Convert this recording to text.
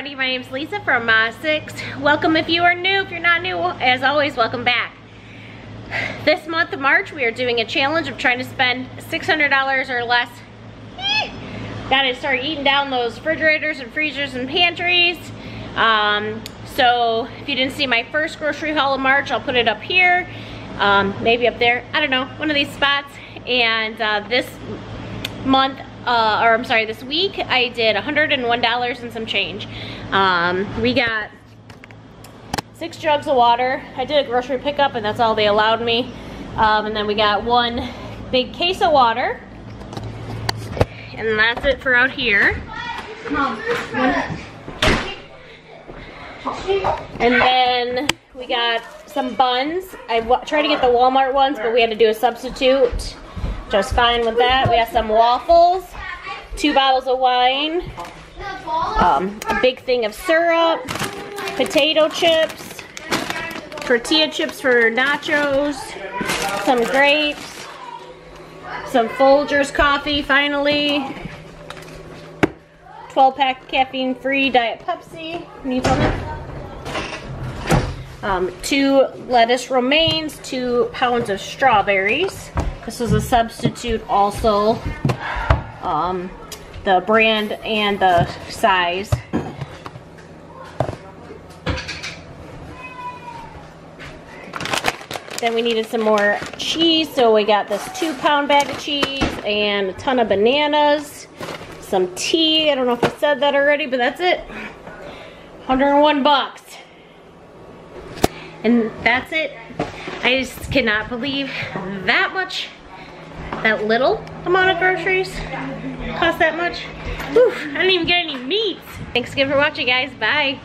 everybody. My name is Lisa from uh, Six. Welcome if you are new. If you're not new, as always, welcome back. This month of March, we are doing a challenge of trying to spend $600 or less. Gotta start eating down those refrigerators and freezers and pantries. Um, so if you didn't see my first grocery haul of March, I'll put it up here. Um, maybe up there. I don't know, one of these spots. And uh, this month uh, or I'm sorry, this week I did $101 and some change. Um, we got six jugs of water. I did a grocery pickup and that's all they allowed me. Um, and then we got one big case of water. And that's it for out here. And then we got some buns. I tried to get the Walmart ones, but we had to do a substitute. Just fine with that. We have some waffles, two bottles of wine, um, a big thing of syrup, potato chips, tortilla chips for nachos, some grapes, some Folgers coffee finally, 12 pack caffeine free Diet Pepsi. Need something? Um, two lettuce romaines, two pounds of strawberries. This is a substitute also, um, the brand and the size. Then we needed some more cheese, so we got this two pound bag of cheese and a ton of bananas, some tea, I don't know if I said that already, but that's it. 101 bucks. And that's it. I just cannot believe that much, that little amount of groceries cost that much. Whew, I didn't even get any meat. Thanks again for watching guys, bye.